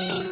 Amen.